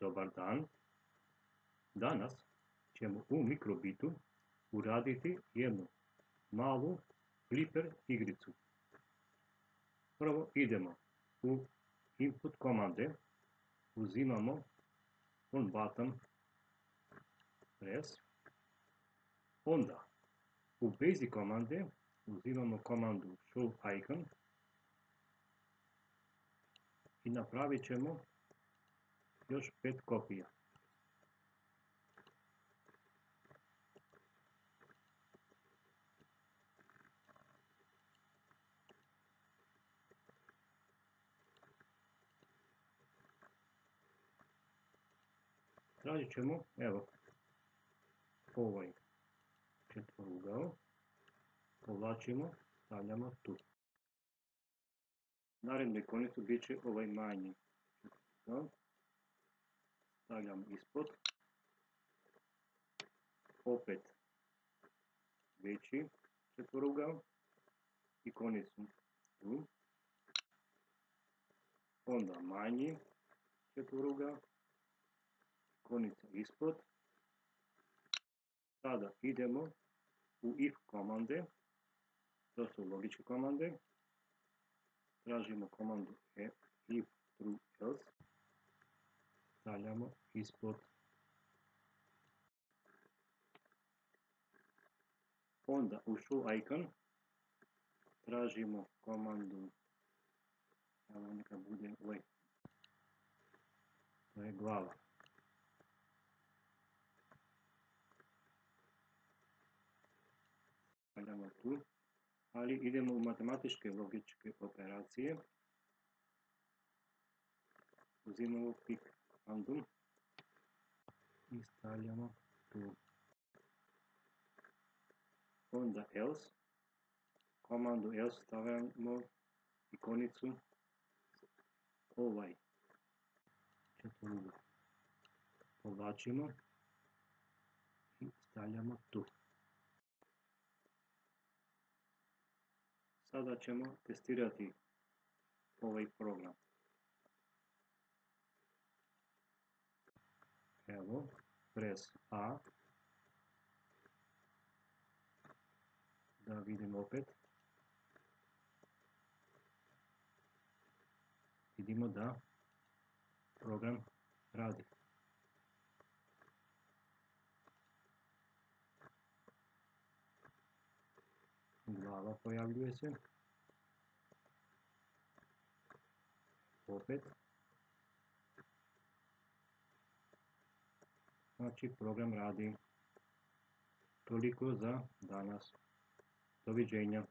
Dobar dan. Danas ćemo u mikrobitu uraditi jednu malu flipper igricu. Prvo idemo u input komande, uzimamo on button press, onda u basic komande uzimamo komandu show icon i napravit ćemo još pet kopija. Tražit ćemo, evo, ovaj četvorugao, povlačimo, stavljamo tu. Narednu ikonicu bit će ovaj manji stavljamo ispod, opet veći četvorugao, ikonicu tu, onda manji četvorugao, ikonica ispod. Sada idemo u if komande, to su logičke komande, tražimo komandu if true else, stavljamo ispod. Onda u show icon tražimo komandu, evo neka bude ovaj, to je glava. stavljamo tu, ali idemo u matematičke logičke operacije. Uzimamo pick stavljamo tu. Onda else, komandu else stavljamo ikonicu ovaj četvrlu. Povlačimo i stavljamo tu. Sada ćemo testirati ovaj program. Evo, press A. Da vidim opet. Vidimo da program radi. glava pojavljuje se. Opet. Znači program radi toliko za danas. Doviđenja.